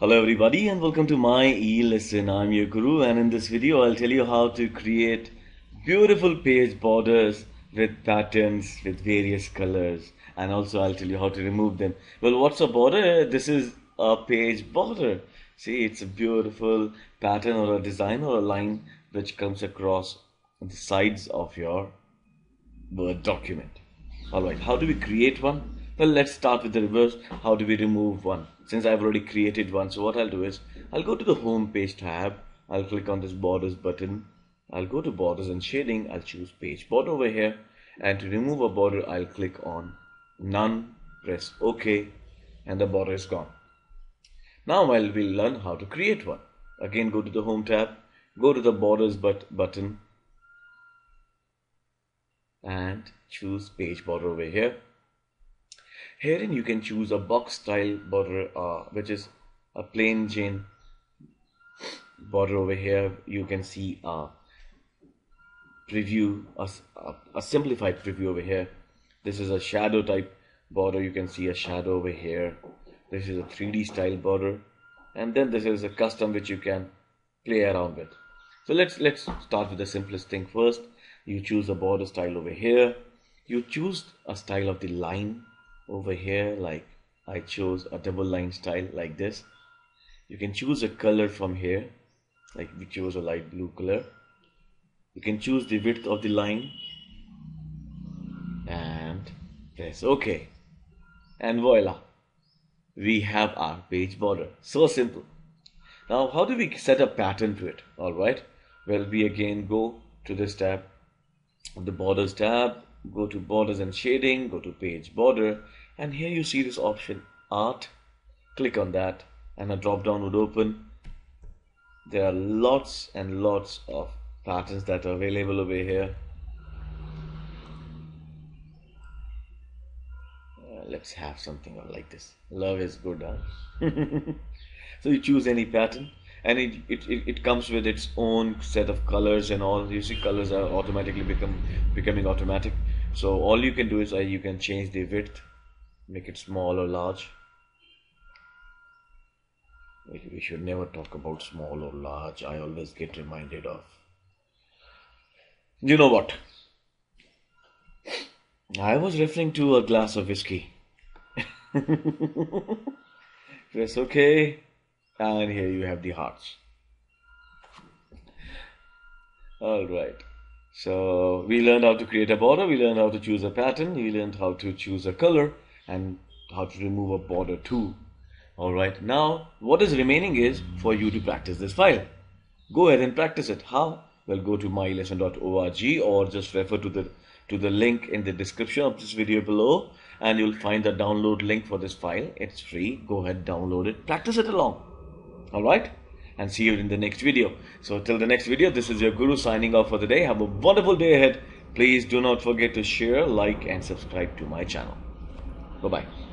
Hello everybody and welcome to my e-lesson. I'm your guru and in this video I'll tell you how to create beautiful page borders with patterns with various colors and also I'll tell you how to remove them. Well what's a border? This is a page border. See it's a beautiful pattern or a design or a line which comes across the sides of your Word document. Alright, how do we create one? Well, let's start with the reverse. How do we remove one? Since I've already created one, so what I'll do is I'll go to the home page tab. I'll click on this borders button. I'll go to borders and shading. I'll choose page border over here. And to remove a border, I'll click on none, press OK, and the border is gone. Now I'll we'll learn how to create one. Again, go to the home tab, go to the borders but button, and choose page border over here Herein you can choose a box style border uh, which is a plain Jane border over here. You can see a preview, a, a simplified preview over here. This is a shadow type border. You can see a shadow over here. This is a 3D style border. And then this is a custom which you can play around with. So let's let's start with the simplest thing first. You choose a border style over here. You choose a style of the line over here like I chose a double line style like this. You can choose a color from here like we chose a light blue color. You can choose the width of the line and press OK. And voila we have our page border. So simple. Now how do we set a pattern to it? All right. Well we again go to this tab the borders tab go to borders and shading go to page border and here you see this option art. Click on that and a drop down would open. There are lots and lots of patterns that are available over here. Uh, let's have something like this. Love is good huh? so you choose any pattern and it, it, it, it, comes with its own set of colors and all. You see colors are automatically become becoming automatic. So all you can do is uh, you can change the width make it small or large. We should never talk about small or large. I always get reminded of. You know what? I was referring to a glass of whiskey. Press OK and here you have the hearts. All right. So we learned how to create a border, we learned how to choose a pattern, we learned how to choose a color and how to remove a border too. Alright, now what is remaining is for you to practice this file. Go ahead and practice it. How? Well, go to myelesson.org or just refer to the to the link in the description of this video below and you'll find the download link for this file. It's free. Go ahead, download it, practice it along. Alright? and see you in the next video. So till the next video, this is your Guru signing off for the day. Have a wonderful day ahead. Please do not forget to share, like and subscribe to my channel. Bye-bye.